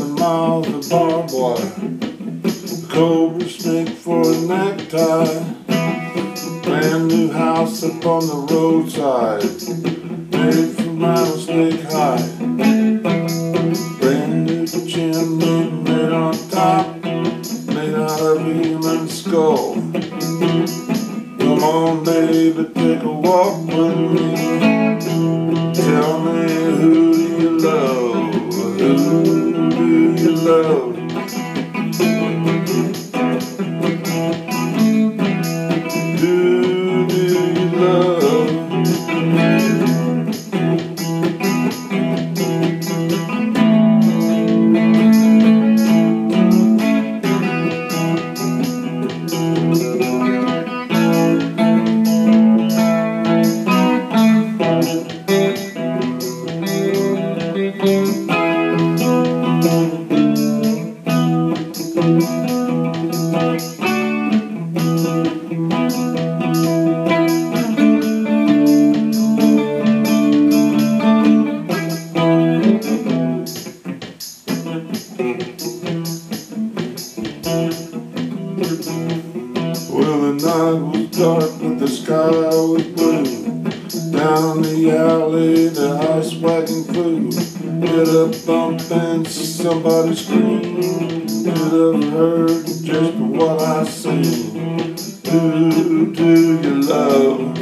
thousand miles of barbed wire. Cobra snake for a necktie. Brand new house up on the roadside. Made from rattlesnake hide, Brand new chimney made on top. Made out of a human skull. Come on, baby, take a walk with me. Well, the night was dark, but the sky was blue. Down the alley, the house wagon flew. Hit a bump and somebody screamed. Could have heard just what I seen. Who do you love?